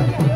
Yeah.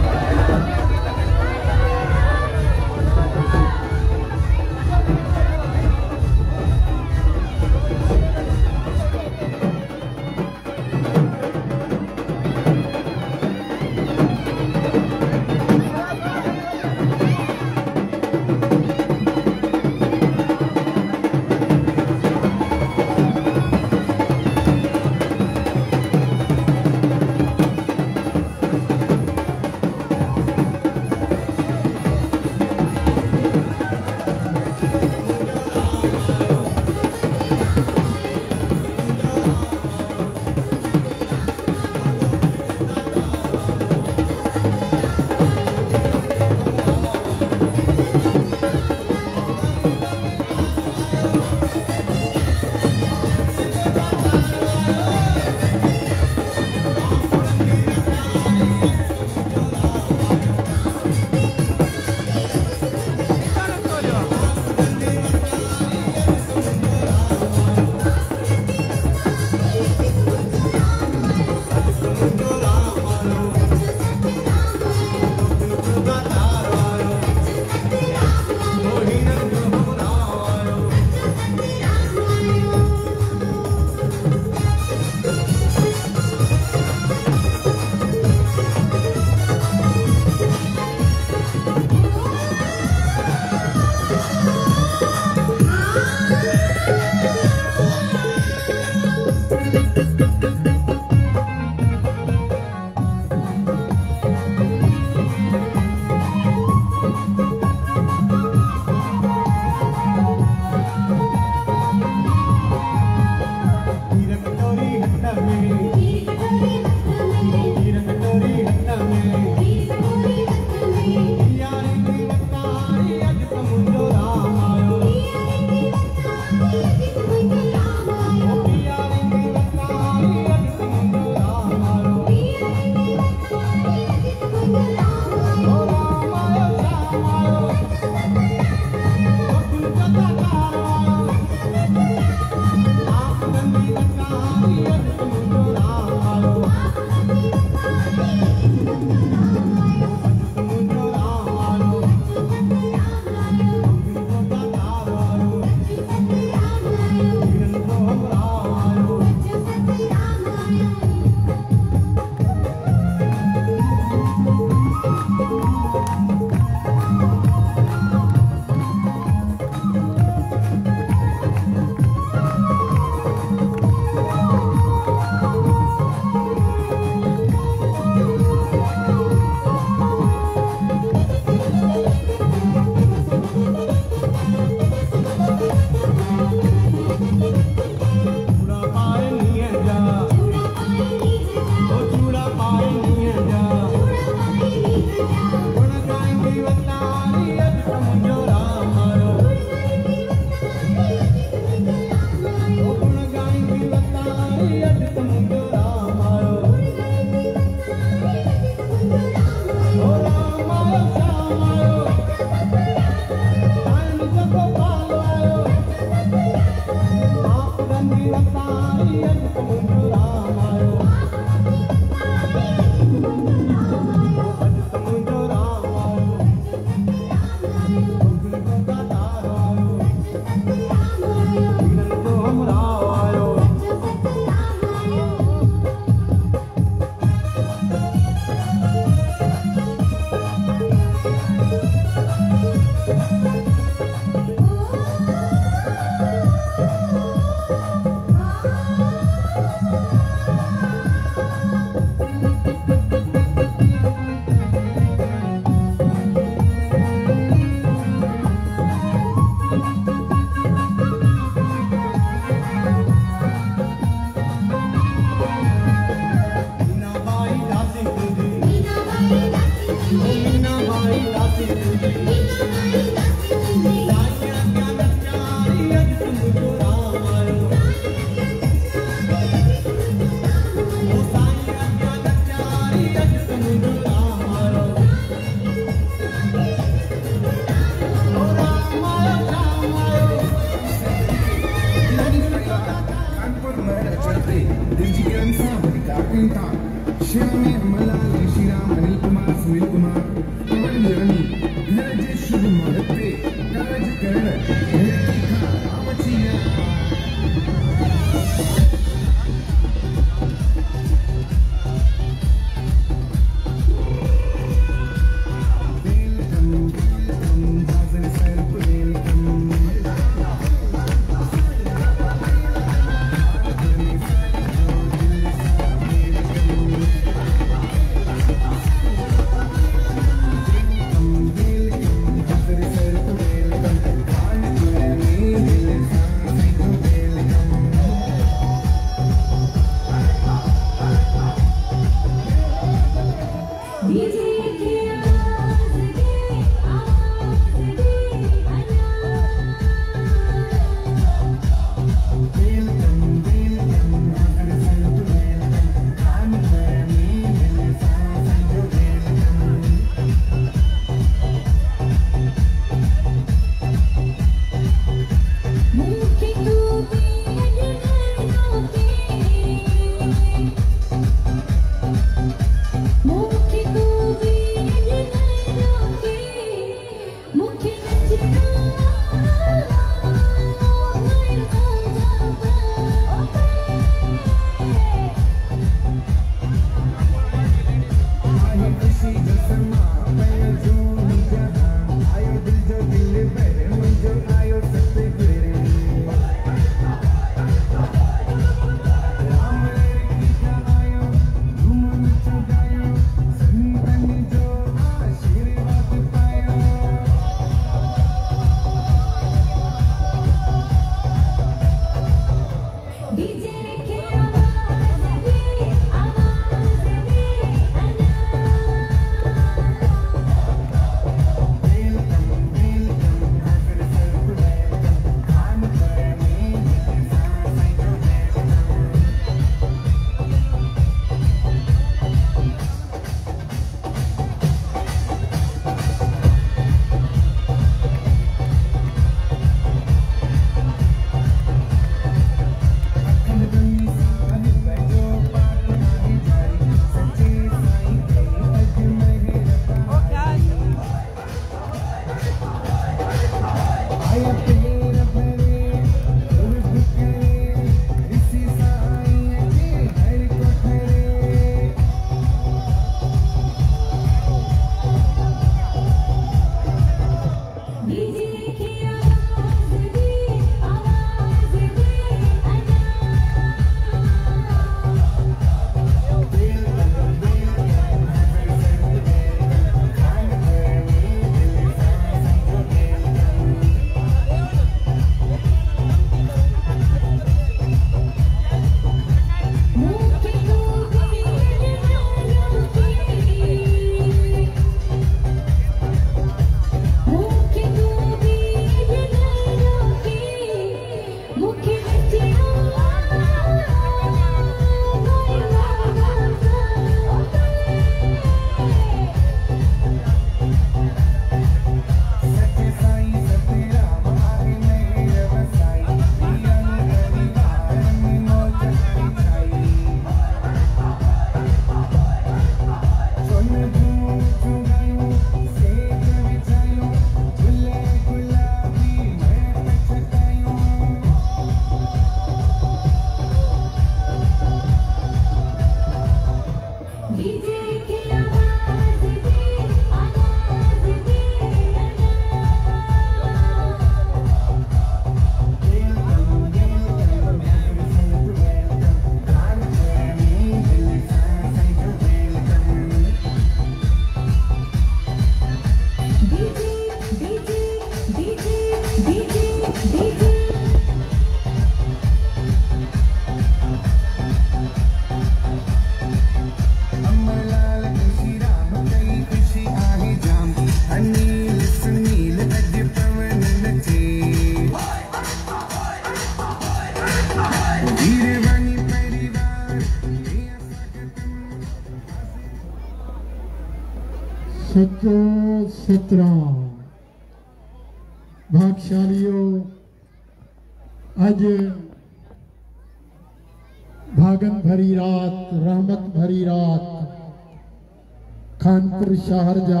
Khanpur शाहरजा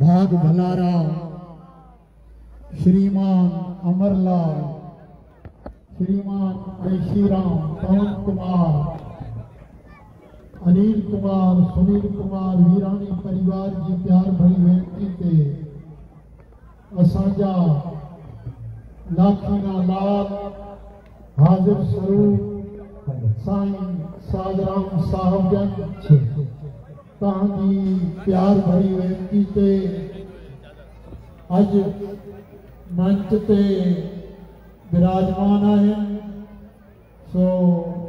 भाग भलारा। श्रीमान अमरलाल, श्रीमान ऐशीराम पवन कुमार, अनिल कुमार, सुनील कुमार, वीरानी परिवार जी प्यार भरी वेनती ते असांजा लाखीना लाल, हाजिर स्वरूप, साईं साधराम साहब जन। प्यार ते। अॼु मंच ते विराजमान आहिनि सो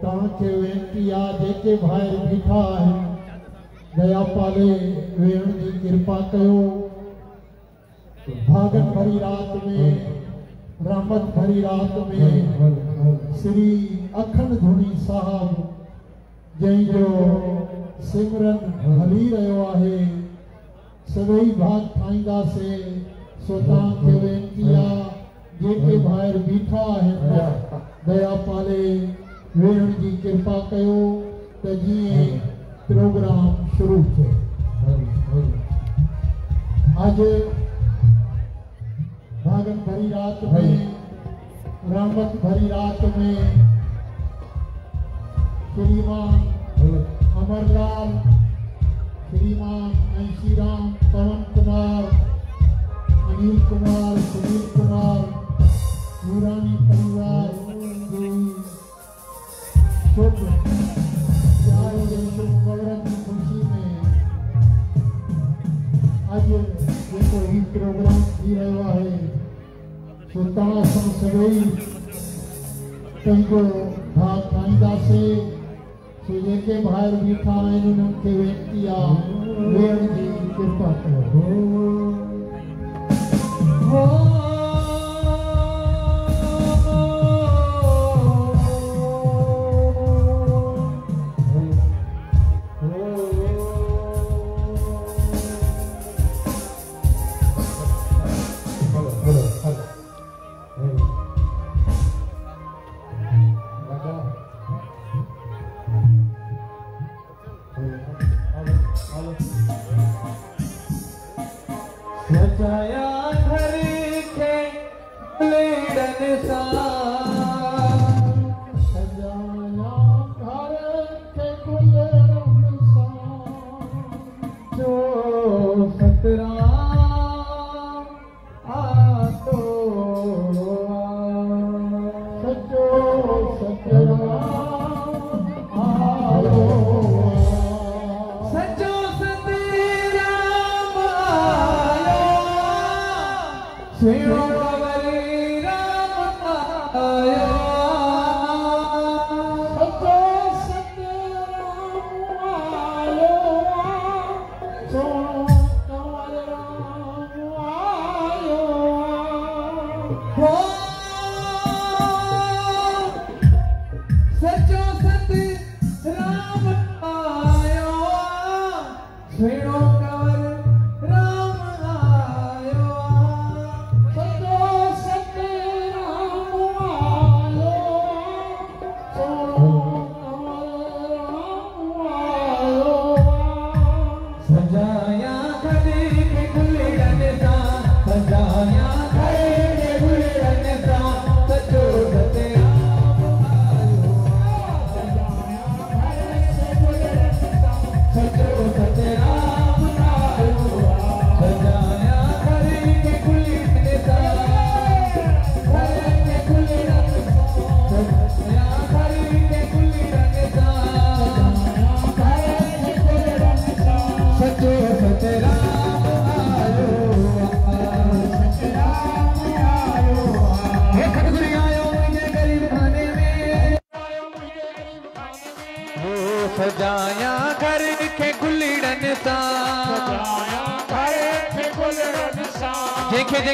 तव्हांखे वेनती आहे जेके ॿाहिरि बीठा आहिनि दया पाले वेहण की कृपा कयो। भागन भरी रात में रहमत भरी रात में, श्री अखंड धुनी साहब जंहिंजो सिमरन हली रहियो आहे। सभई भाग ठाहींदासीं सो तव्हांखे वेनती आहे जेके ॿाहिरि बीठा आहिनि दया पाले। वेहण जी कृपा कयो त जीअं प्रोग्राम शुरू थिए। अॼु भागन भरी रात में रहमत भरी रात में, श्रीमान अमरलाल श्रीमान ऐशीराम पवन कुमार अनिल कुमार सुनील कुमार नूरानी परिवार की खुशी में आज जेको ही प्रोग्राम थी रहियो आहे सो तव्हां सां सभई पंहिंजो भाग ठाहींदासीं सो जेके बाहर बीठा आहिनि उन्हनि खे वेनती आहे वेहण जी कृपा कयो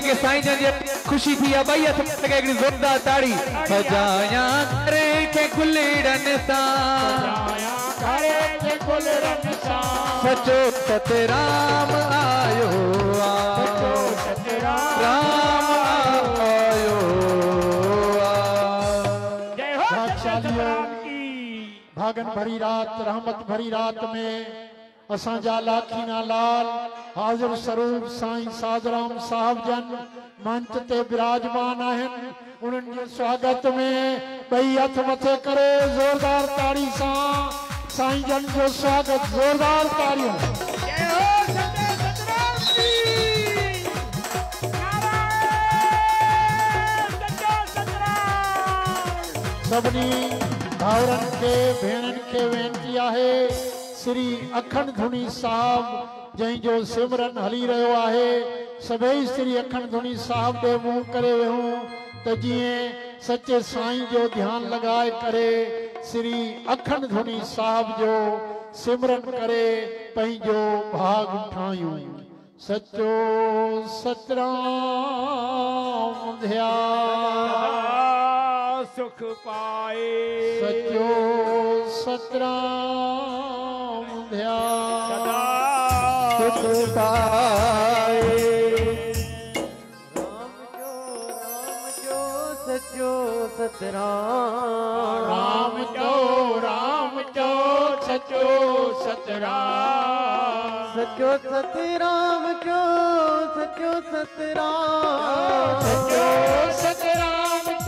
जेके साईं जन जी खुशी थी आहे भई हथ लॻे हिकिड़ी ज़ोरदार ताड़ी। सजाया घर के गुलड़न सा। सचो आयो सतराम राम आयो आ। जय सच्चे भाग्यशाली की भागन भरी रात, रहमत भरी रात में असांजा लाखीना लाल। हाज़िर स्वरूप साईं साधराम साहब जन, मंच ते विराजमान आहिनि। उन्हनि जे स्वागत में ॿई हथ मथे करे ज़ोरदार ताड़ी सां साईं जन जो स्वागत, ज़ोरदार ताड़ियूं। हो की सभिनी भाउरनि खे भेणनि खे वेनिती आहे श्री अखंड धुनी साहब जंहिंजो सिमरन हली रहियो आहे सभई श्री अखंड धुनी साहब ॾे मुंहुं करे वेहूं त जीअं सचे साईं जो ध्यानु लॻाए करे श्री अखंड धुनी साहब जो सिमरन करे पंहिंजो भाग ठाहियूं। सचो सतराम ध्यान। सुख पाए। सचो सतराम राम जो राम जो सचो सतराम सचो सतराम जो सचो सतराम सचो सतराम जो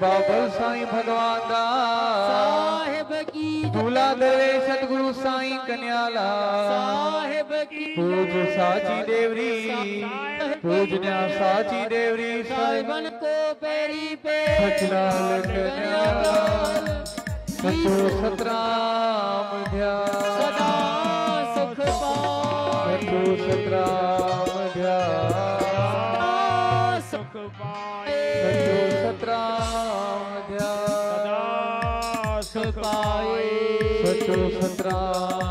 बाबल साईं भॻवान साहेब की दूला दले सतगुरु साई कन्याला साहेब की पूज साची देवरी। पूज न्या साची देवरी साहिबन को पेरी पे। सचलाल कन्याला सतो सतराम ध्या सदा सुख पाए। सतो सतराम Alcatraz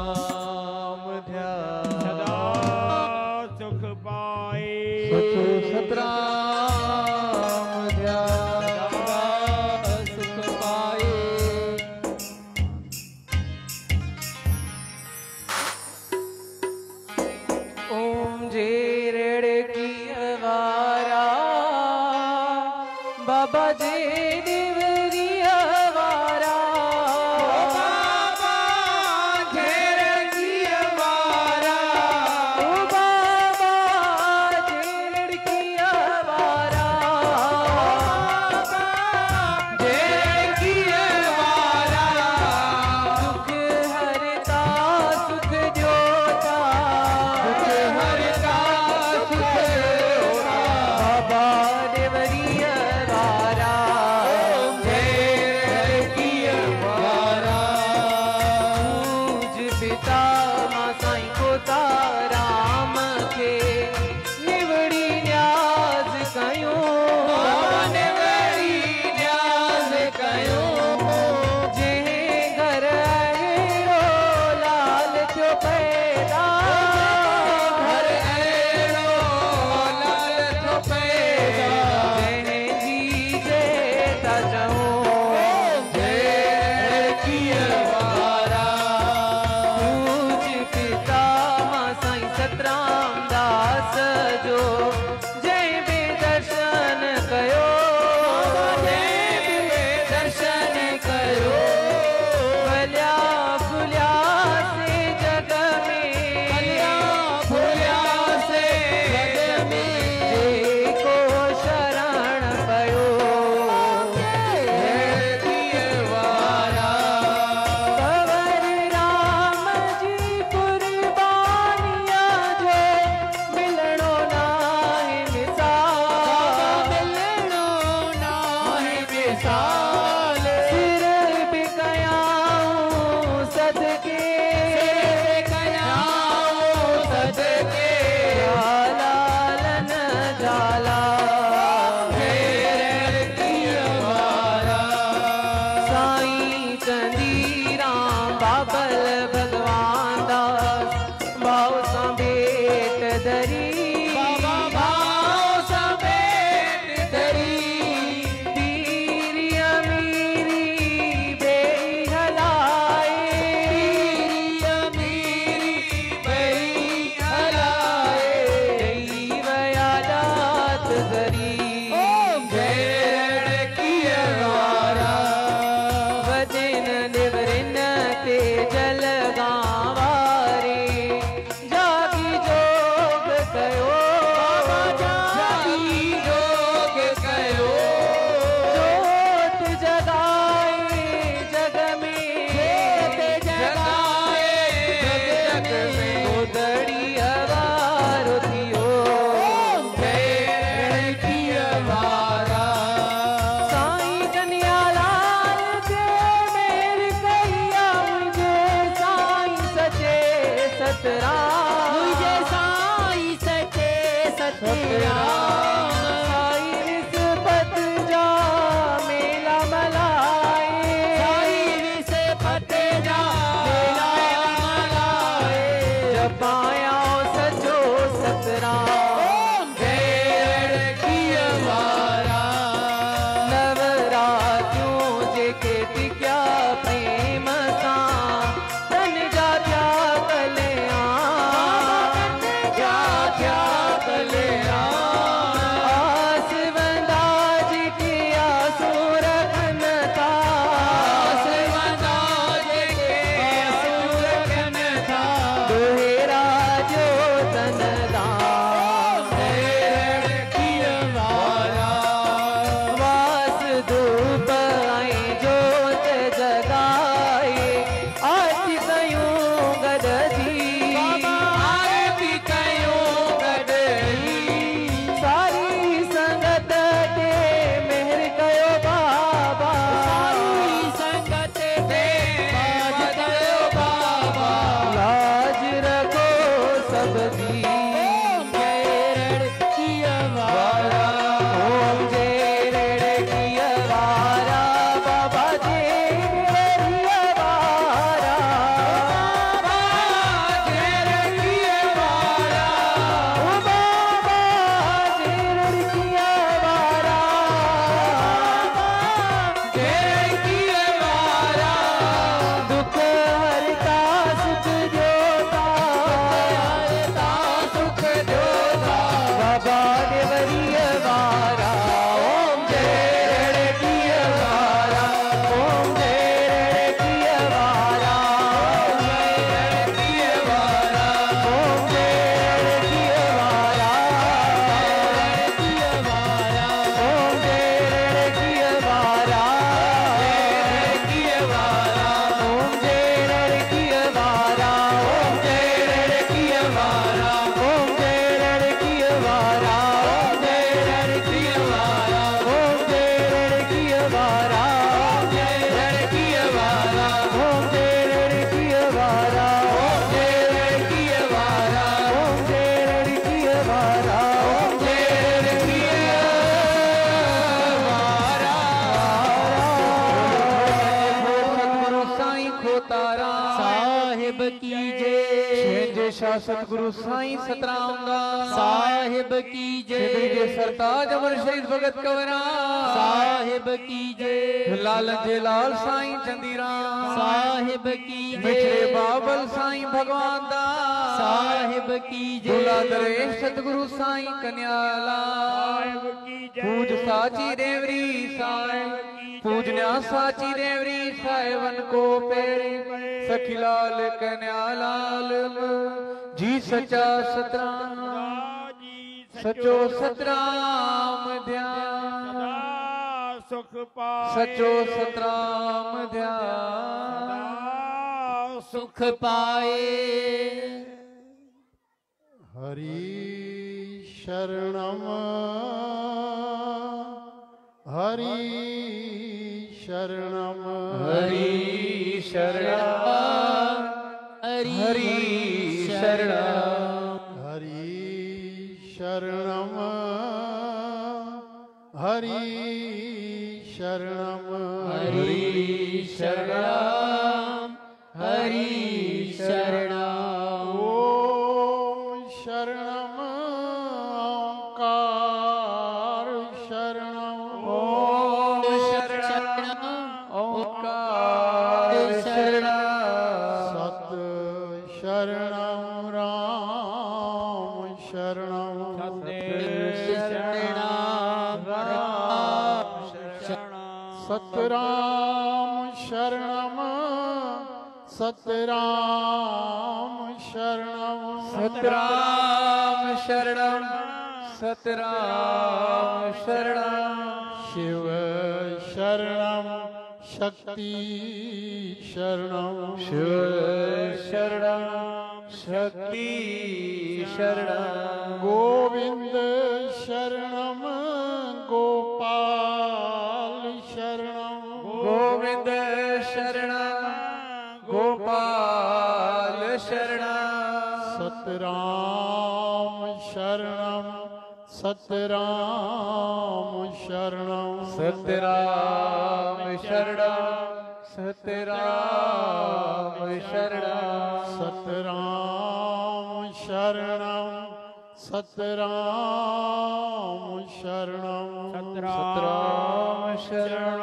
गुरु साईं सतराऊँगा साहिब की जय। सरताज अमर शहीद भगत कवरा। साहिब की जय। लाल जे लाल साईं चंदीराम। साहिब की जय। मिठे बाबल साईं भगवान दा। साहिब की जय। झूला दरे सतगुरु साईं कन्याला। साहिब की जय। पूज साची देवरी साईं। पूजन्या साची देवरी साहेबन को पेरे। सखी लाल कन्या लाल जी सचा सतराम सचो सतराम ध्यान। सुख पा सचो सतराम ध्यान। सुख पाए। हरि शरणम। हरि शरणम। हरि शरण हरि शरणं हरि शरणं हरि शरणं हरि शरणम् सतराम शरण सतराम शरण सतराम शरण शिव शरण शक्ति शरण शिव शरण शक्ति शरण गोविंद सतराम शरण सतराम शरण सतराम शरण सतराम शरण सतराम शरण सतराम शरण सतराम शरण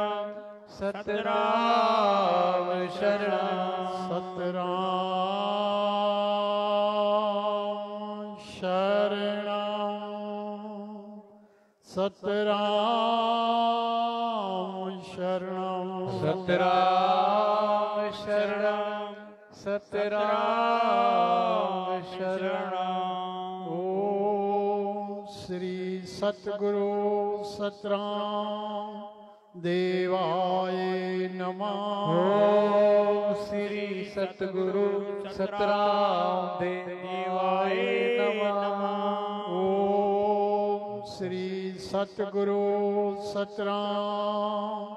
सतराम शरण सतराम सतराम शरणं। सतराम शरणं। सतराम शरणं। ॐ श्री सतगुरु सतराम देवाय नमः। ओम श्री सतगुरु सतराम देवाय नमः। ॐ श्री सतगुरु सतराम।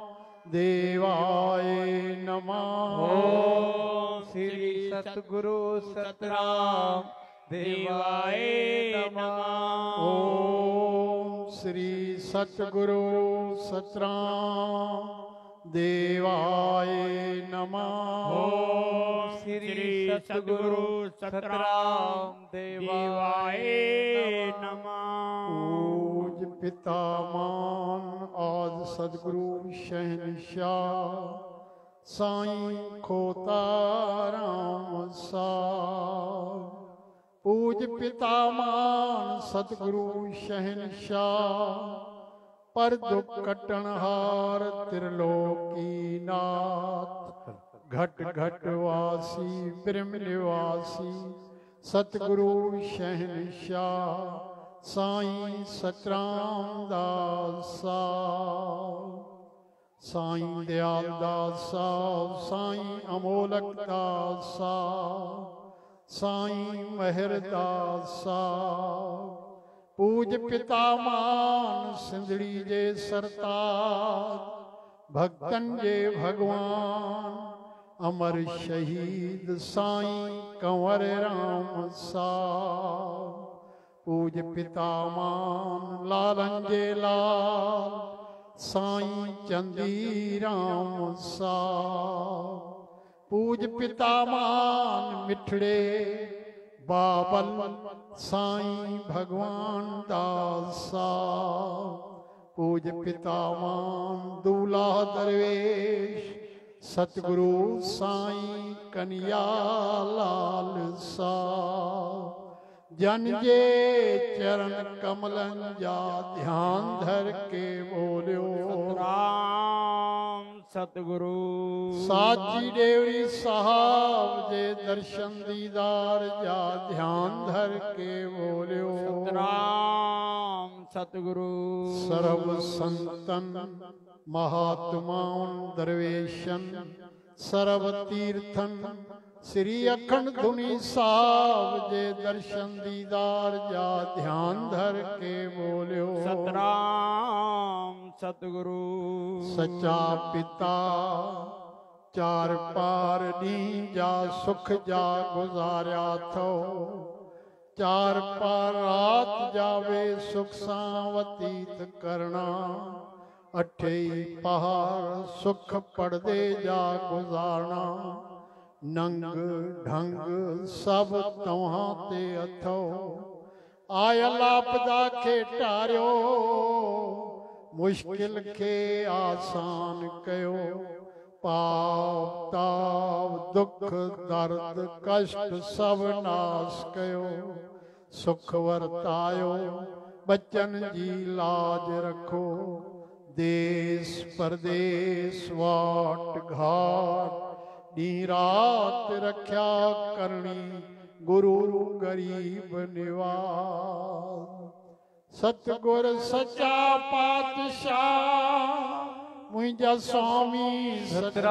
देवाय नमः। श्री सतगुरु सतराम। देवाय नमः। ॐ श्री सतगुरु सतराम। देवाय नमः। श्री सतगुरु सतराम। देवाय नमः। पिता मान आज सदगुरु शहनशाह साईं खोता राम सार पूज पिता मान सतगुरु शहनशाह पर दुख कटन हार त्रिलोकी नाथ। घट घट वासी, ब्रह्म निवासी, सतगुरु शहनशाह साईं सतराम दासा। साईं दयाल दासा साईं अमोलक पूज पिता सिंधड़ी जे सरतार भक्तन जे भगवान अमर शहीद साईं कंवर राम सा पूज पिता मान लालन जे लाल, साईं चंदी राम सा पूज पिता मान मिठड़े, बाबल साईं भगवान दासा पूज पिता मान दूल्हा दरवेश, सतगुरु साईं कन्या लाल सा जन जे चरण कमलन जा ध्यान धर के बोलियो। राम सतगुरु। साची डेवरी साहब जे दर्शन दीदार जा ध्यान धर के बोलियो। राम सतगुरु। सर्व संतन महात्माउन दरवेशन सर्व तीर्थन ਸ੍ਰੀ ਅਖੰਡ ਧੁਨੀ ਸਾਹਿਬ ਦੇ ਦਰਸ਼ਨ ਦੀਦਾਰ ਜਾ ਧਿਆਨ ਧਰ ਕੇ ਬੋਲਿਓ। ਸਤਨਾਮ ਸਤਿਗੁਰੂ। ਸੱਚਾ ਪਿਤਾ ਚਾਰ ਪਾਰ ਨੀ ਜਾ ਸੁਖ ਜਾ ਗੁਜ਼ਾਰਿਆ ਥੋ। ਚਾਰ ਪਾਰ ਰਾਤ ਜਾਵੇ ਸੁਖ ਸਾਂ ਵਤੀਤ ਕਰਨਾ। ਅਠੇ ਪਹਾੜ ਸੁਖ ਪੜਦੇ ਜਾ ਗੁਜ਼ਾਰਨਾ। नंग ढंग सब तव्हां ते अथो आयल आपदा खे टारियो मुश्किल खे आसान कयो पाप ताप दुख दर्द कष्ट सब नाश कयो सुख वरतायो बचन जी लाज रखो देश परदेश वाट घाट ਢੀ ਰਾਤ ਰੱਖਿਆ ਕਰਨੀ ਗੁਰੂ ਗਰੀਬ ਨਿਵਾਜ ਸਤਗੁਰ ਸੱਚਾ ਪਾਤਸ਼ਾਹ मुंहिंजा स्वामी सतरामदास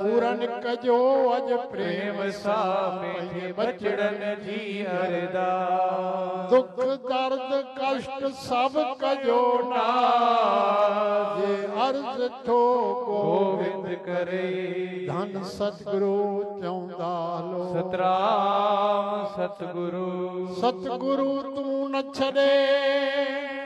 पूरन कजो अज प्रेम सा मेरे बचड़न जी अरदास। दुख दर्द कष्ट सब कजो जे अर्ज़ थो गोविंद करे। धन सतगुरु चौंदा लो। सतराम सतगुरु। सतगुरु तू न छॾे।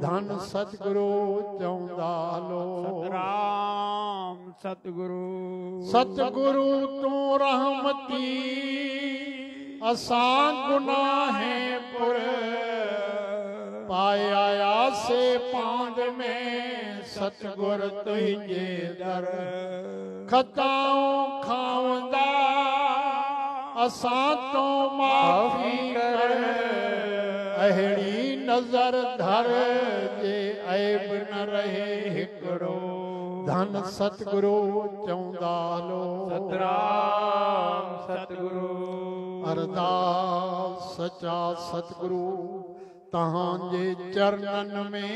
धन सतगुरु चौंदालो। राम सतगुरु। सतगुरु तू रहमती असा गुनाहे पुर। पाया से पांड में सतगुर तुझे दर। खताऊं खाऊदा असा तो माफ़ी कर। अहिड़ी नज़र धर जे ऐब न रहे हिकिड़ो। धन सतगुरु चवंदा हलो सतराम सतगुरु। अरदास सचा सतगुरु तव्हांजे चरणनि में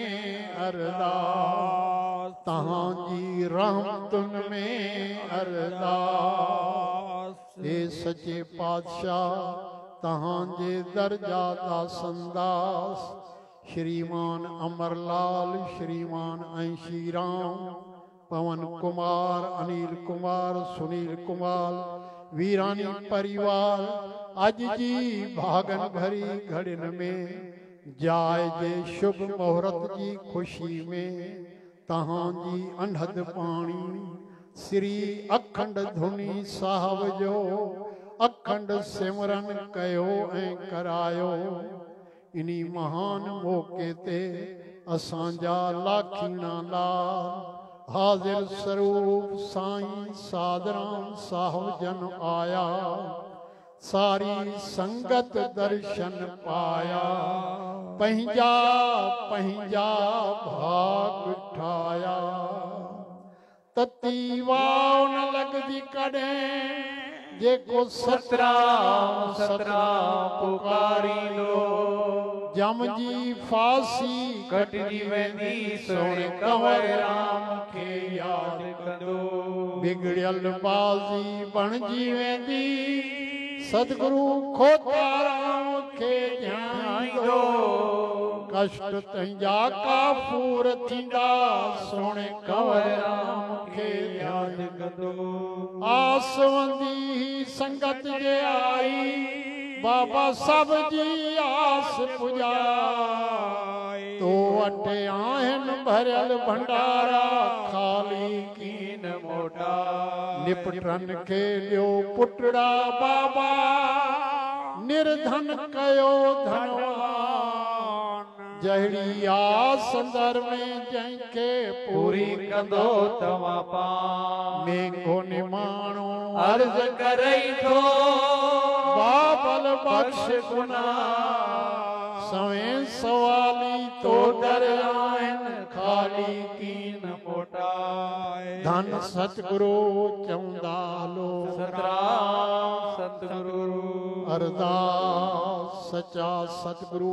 अरदास। तव्हांजी रहमतुनि में अरदास। हे सचे पातशाह तव्हांजे दर्जा दा संदास। श्रीमान अमरलाल, श्रीमान ऐं राम, पवन कुमार, अनिल कुमार, सुनील कुमार, वीरानी परिवार अज जी भागन भरी घड़िन में, जाए जे शुभ मुहूर्त जी ख़ुशी में तव्हांजी अनहद पाणी, श्री अखंड धुनी साहब जो अखंड सिमरन कयो ऐं करायो इन्ही महान मौक़े ते असांजा लाखीणा लाल हाज़िर स्वरूप साईं सादरा साहब जन आया सारी संगत दर्शन पाया पंहिंजा पंहिंजा भाग ठाहिया तती वाह न लॻंदी कॾहिं जेको सतरा सतरा पुकारी लो जम जी फासी कटजी वेंदी सोणे कंवर राम खे यादि कंदो। बिगड़ियल बाज़ी बणजी वेंदी, सतगुरू खोताराम खे ॼाणाईंदो कष्ट तंजा का काफ़ूर थींदा, सोने कंवर राम खे ध्यानु कंदो आसवंदी ही संगत जे आई, बाबा सब जी आस पुॼाई तो अटे आहन भरल भंडारा, खाली कीन मोटा। निपटन के लियो पुटड़ा बाबा, निर्धन कयो धनवा जहड़िया आ संदर में जंहिंखे पूरी कंदो पा पाण। मेघो निमाणो अर्ज़ करई थो बाबल बख्श गुना। सवें सवाली तो डर आहिनि खाली कीन मोटा धन सतगुरु चवंदा हलो। सतगुरु। अरदास सचा सतगुरु।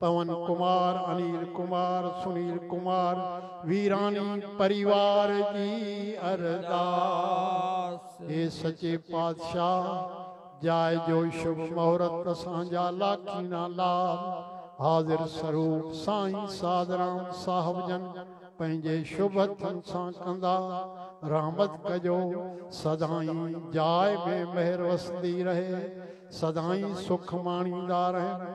पवन कुमार अनिल कुमार सुनील कुमार वीरानी परिवार की अरदास। हे सचे पातशाह जाय जो शुभ मुहूर्त सांझा लाखी ना लाभ हाजिर स्वरूप साईं साधराम साहब जन पंहिंजे शुभ हथनि सां कंदा। रहमत कजो सदाई जाय में मेहर वसंदी रहे। सदाई सुख माणींदा रहनि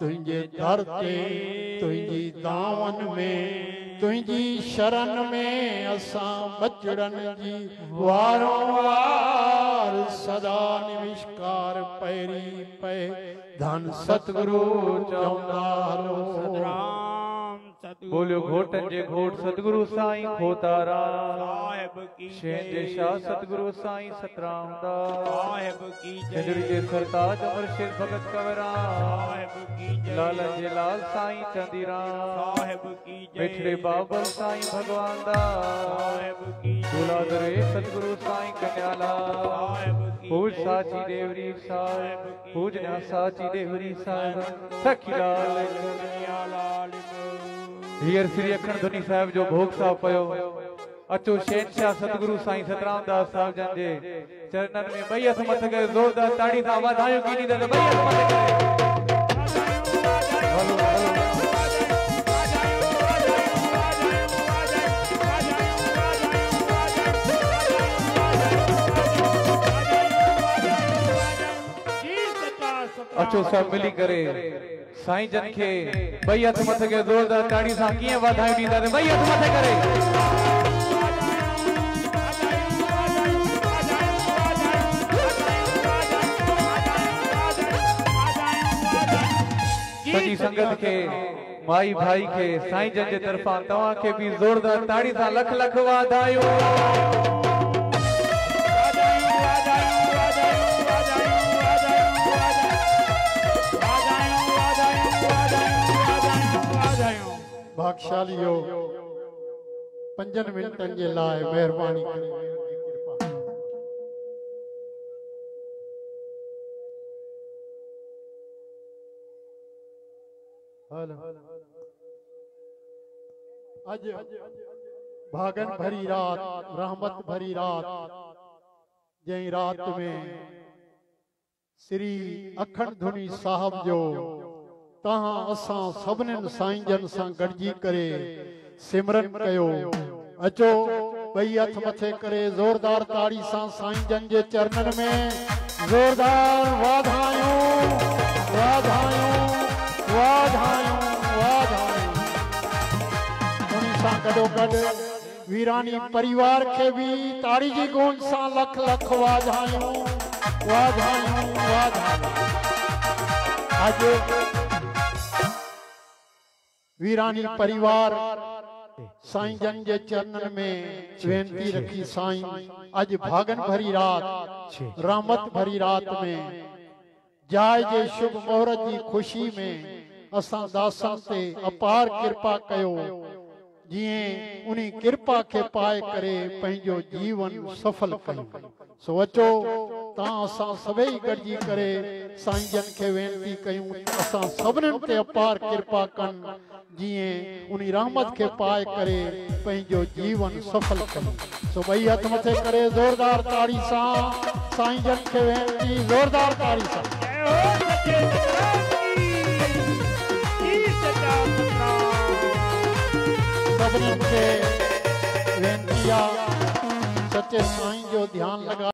तुंहिंजे दर ते तुंहिंजी दावन में तुझी शरण में असां बचड़न जी वारो वार सदा निविष्कार पैरी पए। धन सतगुरु चवंदा हलो बोलियो घोटन जे घोट सतगुरु साईं खोतारा साहिब की शें जे शाह सतगुरु साईं सतराम दा। साहिब की चंद्र जे सरताज अमर शेर भगत कंवरा साहिब की जय। लालन जे लाल साईं चंदीराम साहिब की जय। मिठड़े बाबल साईं भगवान दा। साहिब की जय। दुलाधरे सतगुरु साईं कन्याला। साहिब पूज साची देवरी साहिब पूजना साची देवरी साहिब सखी लाल। कन्हैया लाल। हीअर श्री अखंड ध्वनि साहिब जो भोग साहब पयो, अचो शहनशाह सतगुरु साईं सतराम दास साहिब जन जे चरणन में ॿई हथ मथ करे ज़ोरदार ताड़ी सां वाधायूं कीनी त ॿई हथ मथ करे। अचो सभु मिली करे साईं जन खे ॿई हथ मथ करे, ज़ोरदार ताड़ी सां कीअं वाधायूं ॾींदा त ॿई हथ मथ करे। सॼी संगत खे, माई भाई खे, साईं जन जे तरफ़ां तव्हां खे बि ज़ोरदार ताड़ी सां लख लख वाधायूं। भागशालियो, पंजनि मिंटनि जे लाइ महिरबानी कृपा अॼु भागन भरी रात, रहमत भरी रात, जंहिं रात में श्री अखंड धुनी साहब जो तव्हां असां सभिनीनि साईं सां गॾिजी करे सिमरन कयो। अचो ॿई हथ मथे करे ज़ोरदार ताड़ी सां साईं जन जे चरणनि में ज़ोरदार वाधायूं वाधायूं वाधायूं वाधायूं उन सां गॾोगॾु वीरानी परिवार खे बि ताड़ी जी गूंज सां लख लख वाधायूं वाधायूं वाधायूं। अॼु वीरानी परिवार। साईं जन जे चरणनि में वेनती रखी साईं। अॼु भागन भरी रात रहमत भरी रात में। जाइ जे शुभ मुहूर्त जी ख़ुशी में असां दासनि ते अपार कृपा कयो। जीअं उन कृपा खे पाए करे पंहिंजो जीवन सफल कयूं। सो अचो तव्हां असां सभई गॾिजी करे साईं जन खे वेनती कयूं। असां सभिनीनि ते अपार कृपा कनि। जीअं उन रहमत खे पाए करे पंहिंजो जीवन सफल कयूं सो ॿई हथ मथे करे ज़ोरदार ताड़ी सां। साईं जन खे वेनती ज़ोरदार ताड़ी सां। सभिनीनि खे वेनती आहे सचे साईं जो ध्यानु लॻा